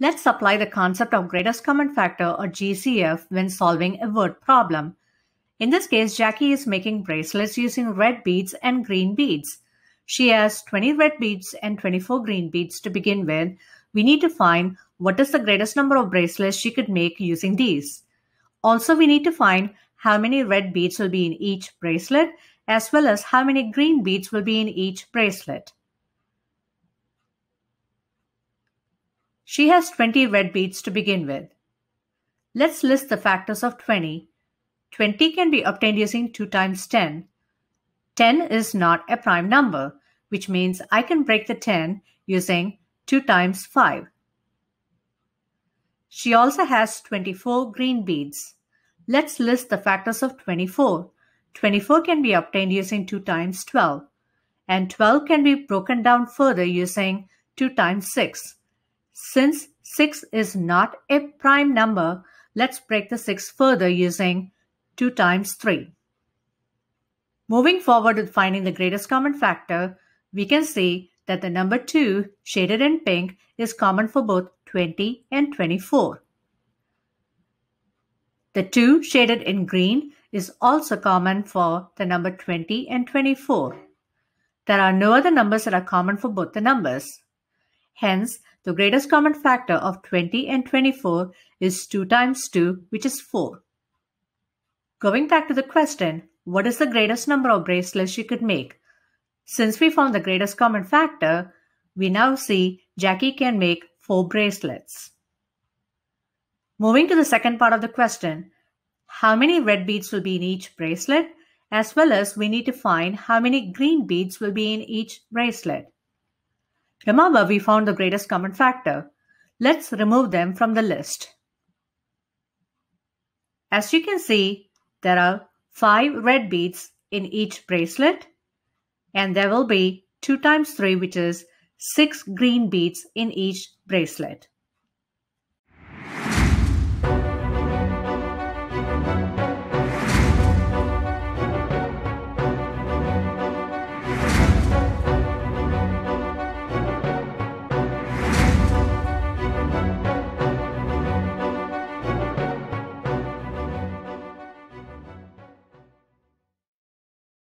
Let's apply the concept of greatest common factor or GCF when solving a word problem. In this case, Jackie is making bracelets using red beads and green beads. She has 20 red beads and 24 green beads to begin with. We need to find what is the greatest number of bracelets she could make using these. Also, we need to find how many red beads will be in each bracelet as well as how many green beads will be in each bracelet. She has 20 red beads to begin with. Let's list the factors of 20. 20 can be obtained using 2 times 10. 10 is not a prime number, which means I can break the 10 using 2 times 5. She also has 24 green beads. Let's list the factors of 24. 24 can be obtained using 2 times 12. And 12 can be broken down further using 2 times 6. Since 6 is not a prime number, let's break the 6 further using 2 times 3. Moving forward with finding the greatest common factor, we can see that the number 2, shaded in pink, is common for both 20 and 24. The 2 shaded in green is also common for the number 20 and 24. There are no other numbers that are common for both the numbers. Hence, the greatest common factor of 20 and 24 is 2 times 2, which is 4. Going back to the question, what is the greatest number of bracelets you could make? Since we found the greatest common factor, we now see Jackie can make 4 bracelets. Moving to the second part of the question, how many red beads will be in each bracelet, as well as we need to find how many green beads will be in each bracelet. Remember, we found the greatest common factor. Let's remove them from the list. As you can see, there are 5 red beads in each bracelet and there will be 2 times 3 which is 6 green beads in each bracelet.